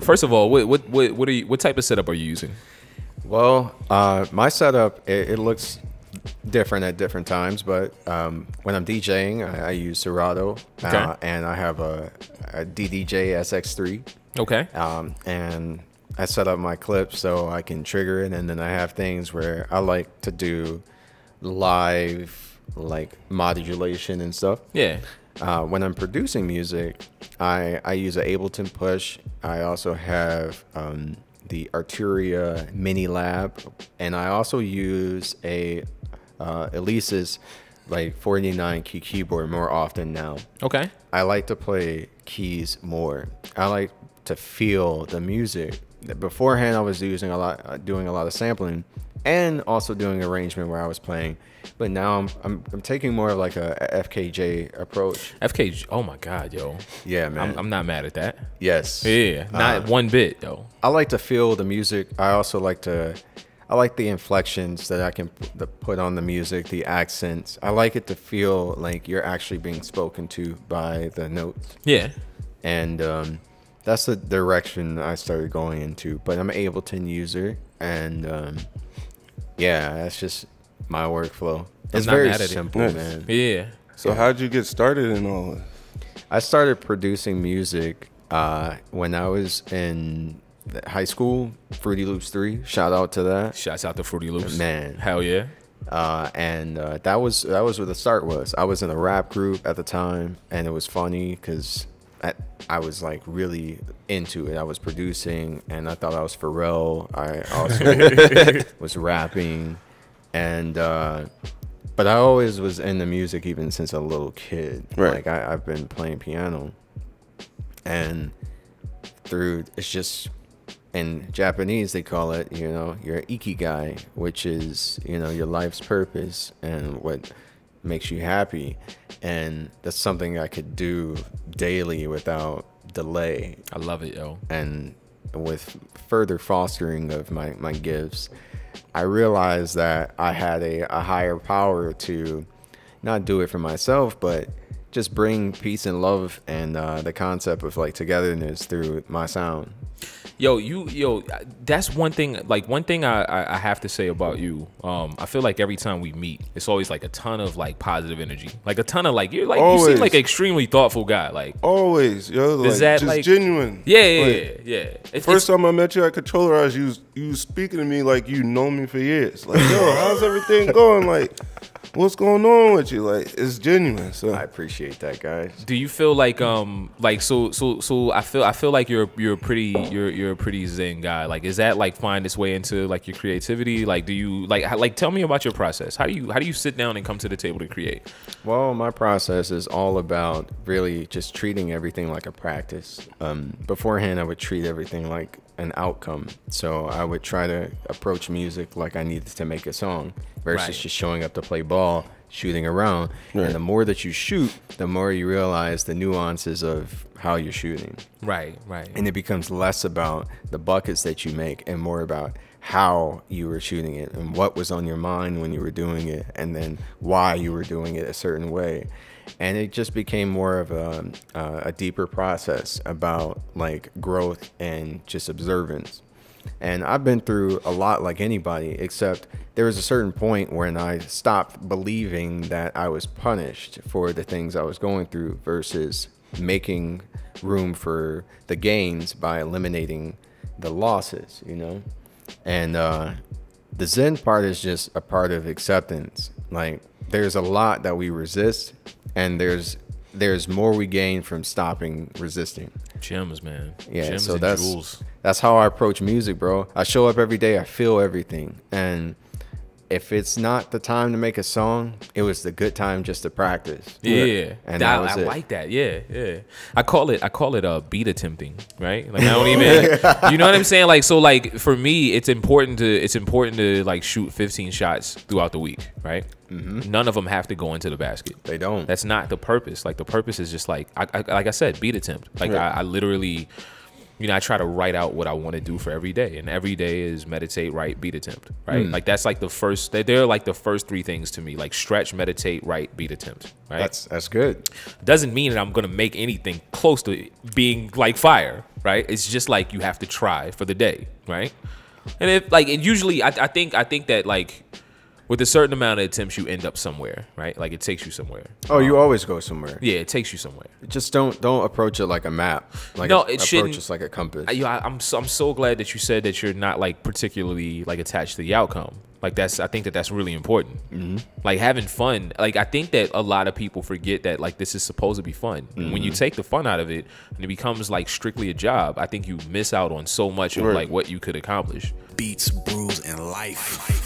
First of all, what what what what, are you, what type of setup are you using? Well, uh, my setup it, it, looks different at different times, but um, when I'm DJing, I, I use Serato, uh, okay. uh, and I have a, a DDJ SX3. Okay. Um, and I set up my clips so I can trigger it, and then I have things where I like to do live like modulation and stuff. Yeah. Uh, when I'm producing music, I I use an Ableton Push. I also have um, the Arturia Mini Lab, and I also use a uh, Alesis like 49 key keyboard more often now. Okay. I like to play keys more. I like to feel the music. Beforehand, I was using a lot, uh, doing a lot of sampling, and also doing arrangement where I was playing. But now I'm I'm, I'm taking more of like a, FKJ approach. FKJ, oh my god, yo. Yeah, man. I'm, I'm not mad at that. Yes. Yeah, not uh, one bit though. I like to feel the music. I also like to. I like the inflections that I can put on the music, the accents. I like it to feel like you're actually being spoken to by the notes. Yeah. And um, that's the direction I started going into. But I'm an Ableton user, and um, yeah, that's just my workflow. It's very simple, it. man. Yeah. So yeah. how'd you get started in all this? I started producing music uh, when I was in high school. Fruity Loops Three. Shout out to that. Shouts out to Fruity Loops. Man, hell yeah. Uh, and uh, that was that was where the start was. I was in a rap group at the time, and it was funny because I, I was like really into it. I was producing, and I thought I was Pharrell. I also was rapping, and uh, but I always was into music even since a little kid. Right. Like I, I've been playing piano, and through it's just in Japanese they call it you know your ikigai, which is you know your life's purpose and what makes you happy, and that's something I could do daily without delay. I love it, yo. And with further fostering of my my gifts I realized that I had a, a higher power to not do it for myself, but just bring peace and love and uh, the concept of like togetherness through my sound. Yo, you, yo, that's one thing. Like one thing I, I have to say about you. Um, I feel like every time we meet, it's always like a ton of like positive energy, like a ton of like you're like always. you seem like an extremely thoughtful guy. Like always, yo, like, is that just like genuine? Yeah, yeah, like, yeah. yeah. It's, first it's, time I met you at Controller, you you speaking to me like you know me for years. Like, yo, how's everything going? Like what's going on with you? Like it's genuine. So I appreciate that, guys. Do you feel like um like so so so I feel I feel like you're you're a pretty you're you're a pretty zen guy. Like is that like find its way into like your creativity? Like do you like like tell me about your process? How do you how do you sit down and come to the table to create? Well, my process is all about really just treating everything like a practice. Um, beforehand, I would treat everything like an outcome. So I would try to approach music like I needed to make a song versus right. just showing up to play ball, shooting around. Right. And the more that you shoot, the more you realize the nuances of how you're shooting. Right, right. And it becomes less about the buckets that you make and more about how you were shooting it and what was on your mind when you were doing it and then why you were doing it a certain way. And it just became more of a, uh, a deeper process about like growth and just observance. And i've been through a lot like anybody except there was a certain point when i stopped believing that i was punished for the things i was going through versus making room for the gains by eliminating the losses you know and uh, the zen part is just a part of acceptance like there's a lot that we resist and there's there's more we gain from stopping resisting. Gems, man. Yeah, Gems so that's jewels. that's how I approach music, bro. I show up every day, I feel everything, and if it's not the time to make a song, it was the good time just to practice. Yeah, and that, I, I like that. Yeah, yeah. I call it I call it a uh, beat attempting, right? Like I don't even, you know what I'm saying? Like so, like for me, it's important to it's important to like shoot 15 shots throughout the week, right? Mm-hmm. None of them have to go into the basket. They don't. That's not the purpose. Like the purpose is just like I, I like I said, beat attempt. Like right. I, I literally you know, I try to write out what I want to do for every day, and every day is meditate, write, beat, attempt, right? Mm. Like that's like the first. They're like the first three things to me, like stretch, meditate, write, beat, attempt, right? That's that's good. Doesn't mean that I'm gonna make anything close to being like fire, right? It's just like you have to try for the day, right? And if like, and usually, I, I think I think that like with a certain amount of attempts, you end up somewhere, right? Like it takes you somewhere. Oh, you always go somewhere. Yeah, it takes you somewhere. Just don't don't approach it like a map. Like No, a- it shouldn't- it like a compass. I, you know, I, I'm so, I'm so glad that you said that you're not like particularly like attached to the outcome. Like that's I think that that's really important. Mm-hmm. Like having fun. Like I think that a lot of people forget that like this is supposed to be fun. And When you take the fun out of it and it becomes like strictly a job, I think you miss out on so much of like what you could accomplish. Beats, brews, and life. life.